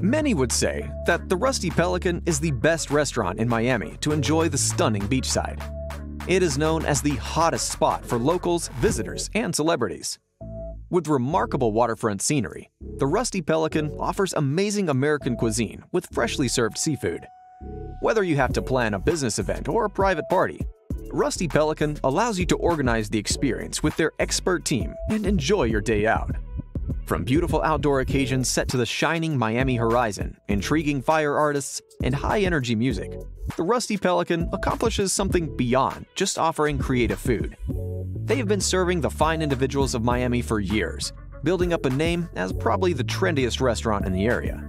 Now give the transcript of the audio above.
Many would say that the Rusty Pelican is the best restaurant in Miami to enjoy the stunning beachside. It is known as the hottest spot for locals, visitors, and celebrities. With remarkable waterfront scenery, the Rusty Pelican offers amazing American cuisine with freshly served seafood. Whether you have to plan a business event or a private party, Rusty Pelican allows you to organize the experience with their expert team and enjoy your day out. From beautiful outdoor occasions set to the shining Miami horizon, intriguing fire artists, and high energy music, the Rusty Pelican accomplishes something beyond just offering creative food. They have been serving the fine individuals of Miami for years, building up a name as probably the trendiest restaurant in the area.